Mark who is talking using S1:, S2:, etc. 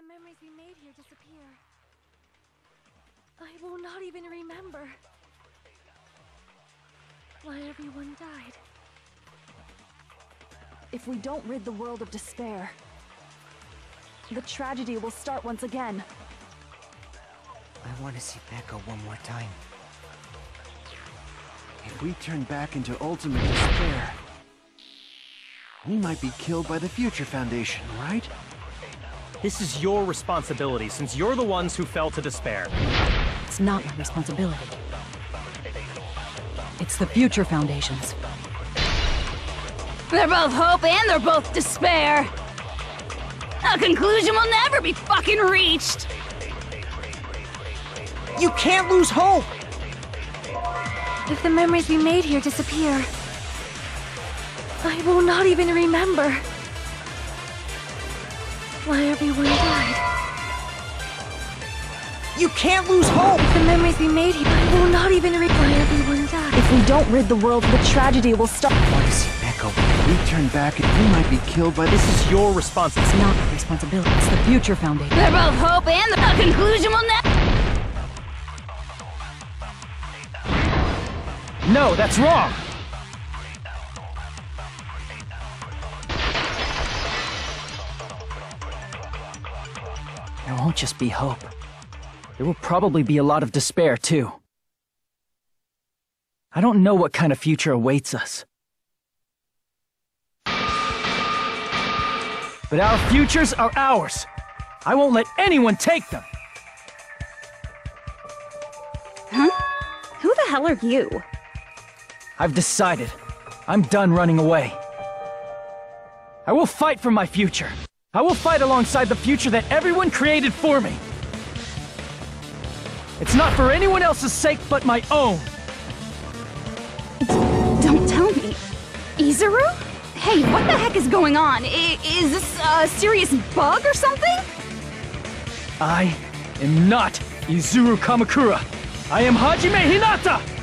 S1: the memories we made here disappear, I will not even remember why everyone died.
S2: If we don't rid the world of despair, the tragedy will start once again.
S3: I want to see Peko one more time.
S4: If we turn back into ultimate despair, we might be killed by the Future Foundation, right?
S5: This is your responsibility, since you're the ones who fell to despair.
S6: It's not my responsibility. It's the Future Foundation's.
S7: They're both hope and they're both despair. A conclusion will never be fucking reached.
S3: You can't lose hope!
S1: If the memories we made here disappear, I will not even remember why everyone died.
S3: You can't lose hope!
S1: If the memories we made here, will not even remember why everyone died.
S2: If we don't rid the world, the tragedy will stop.
S3: I want to see Peko.
S4: If we turn back, and we might be killed by
S5: This
S4: this.
S5: is your responsibility.
S6: It's not my responsibility. It's the Future Foundation.
S7: They're both hope and the conclusion will never.
S5: No, that's wrong!
S8: There won't just be hope. There will probably be a lot of despair, too. I don't know what kind of future awaits us. But our futures are ours. I won't let anyone take them. Huh?
S7: Who the hell are you?
S8: I've decided. I'm done running away. I will fight for my future. I will fight alongside the future that everyone created for me. It's not for anyone else's sake but my own.
S7: Don't tell me. Izuru? Hey, what the heck is going on? I- is this a serious bug or something?
S8: I am not Izuru Kamakura. I am Hajime Hinata!